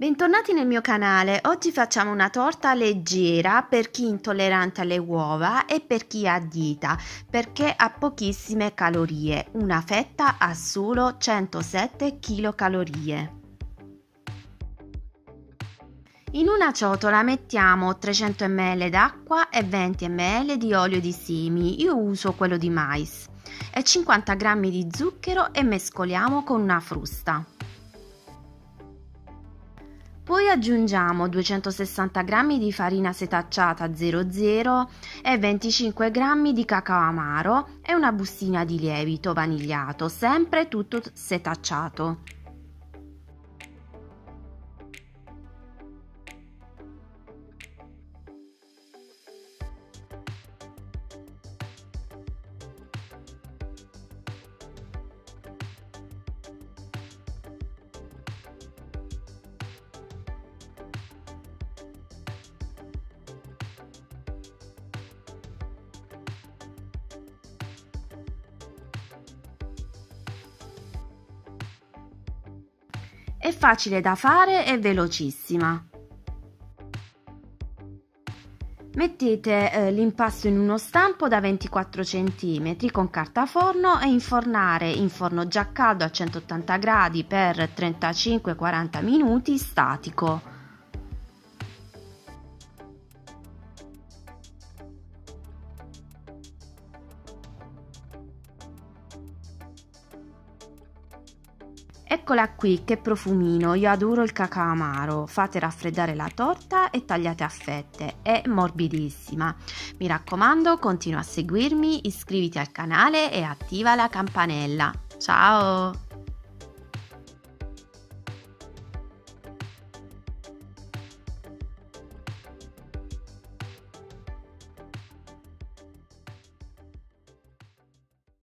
Bentornati nel mio canale, oggi facciamo una torta leggera per chi è intollerante alle uova e per chi ha dita perché ha pochissime calorie, una fetta ha solo 107 kcal. In una ciotola mettiamo 300 ml d'acqua e 20 ml di olio di semi, io uso quello di mais, e 50 g di zucchero e mescoliamo con una frusta. Poi aggiungiamo 260 g di farina setacciata 00 e 25 g di cacao amaro e una bustina di lievito vanigliato, sempre tutto setacciato. È facile da fare e velocissima. Mettete eh, l'impasto in uno stampo da 24 cm con carta forno e infornare in forno già caldo a 180 gradi per 35-40 minuti statico. Eccola qui, che profumino, io adoro il cacao amaro, fate raffreddare la torta e tagliate a fette, è morbidissima. Mi raccomando, continua a seguirmi, iscriviti al canale e attiva la campanella. Ciao!